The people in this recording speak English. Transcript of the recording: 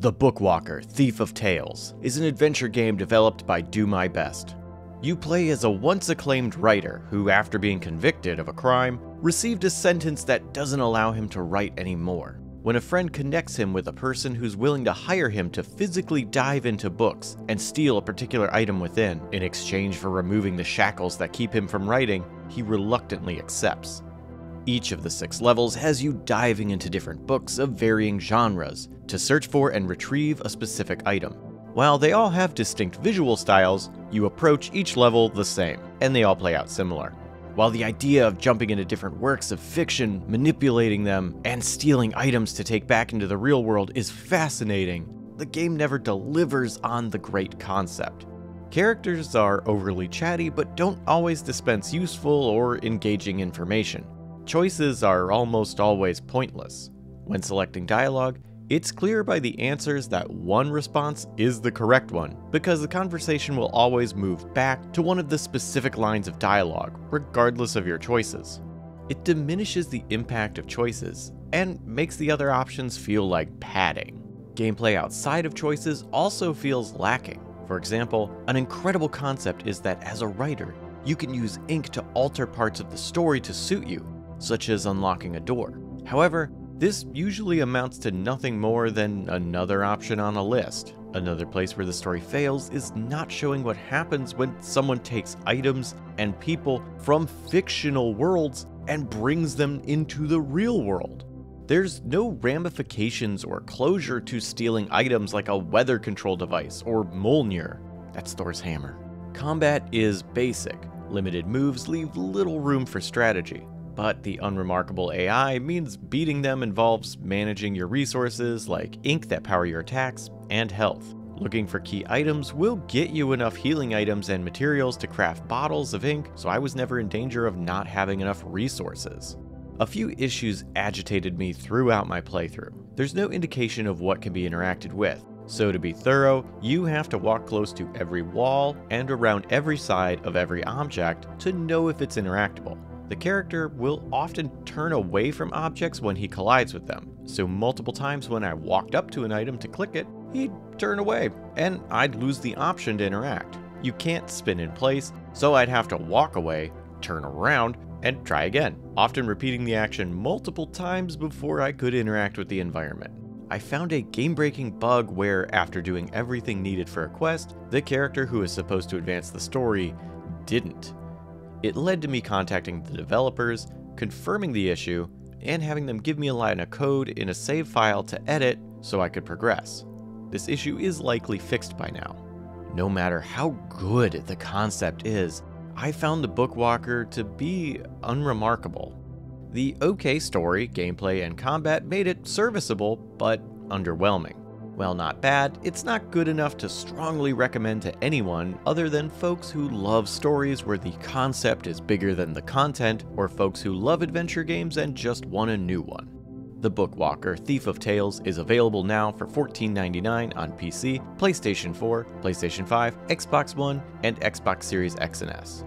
The Bookwalker Thief of Tales is an adventure game developed by Do My Best. You play as a once acclaimed writer who, after being convicted of a crime, received a sentence that doesn't allow him to write anymore. When a friend connects him with a person who's willing to hire him to physically dive into books and steal a particular item within in exchange for removing the shackles that keep him from writing, he reluctantly accepts. Each of the six levels has you diving into different books of varying genres to search for and retrieve a specific item. While they all have distinct visual styles, you approach each level the same, and they all play out similar. While the idea of jumping into different works of fiction, manipulating them, and stealing items to take back into the real world is fascinating, the game never delivers on the great concept. Characters are overly chatty but don't always dispense useful or engaging information. Choices are almost always pointless. When selecting dialogue, it's clear by the answers that one response is the correct one, because the conversation will always move back to one of the specific lines of dialogue, regardless of your choices. It diminishes the impact of choices, and makes the other options feel like padding. Gameplay outside of choices also feels lacking. For example, an incredible concept is that as a writer, you can use ink to alter parts of the story to suit you, such as unlocking a door. However, this usually amounts to nothing more than another option on a list. Another place where the story fails is not showing what happens when someone takes items and people from fictional worlds and brings them into the real world. There's no ramifications or closure to stealing items like a weather control device or Mjolnir. That's Thor's hammer. Combat is basic. Limited moves leave little room for strategy. But the unremarkable AI means beating them involves managing your resources like ink that power your attacks and health. Looking for key items will get you enough healing items and materials to craft bottles of ink, so I was never in danger of not having enough resources. A few issues agitated me throughout my playthrough. There's no indication of what can be interacted with, so to be thorough, you have to walk close to every wall and around every side of every object to know if it's interactable. The character will often turn away from objects when he collides with them, so multiple times when I walked up to an item to click it, he'd turn away, and I'd lose the option to interact. You can't spin in place, so I'd have to walk away, turn around, and try again, often repeating the action multiple times before I could interact with the environment. I found a game breaking bug where, after doing everything needed for a quest, the character who is supposed to advance the story didn't. It led to me contacting the developers, confirming the issue, and having them give me a line of code in a save file to edit so I could progress. This issue is likely fixed by now. No matter how good the concept is, I found the Bookwalker to be unremarkable. The okay story, gameplay, and combat made it serviceable, but underwhelming. While not bad, it's not good enough to strongly recommend to anyone other than folks who love stories where the concept is bigger than the content, or folks who love adventure games and just want a new one. The Bookwalker Thief of Tales is available now for $14.99 on PC, PlayStation 4, PlayStation 5, Xbox One, and Xbox Series X and S.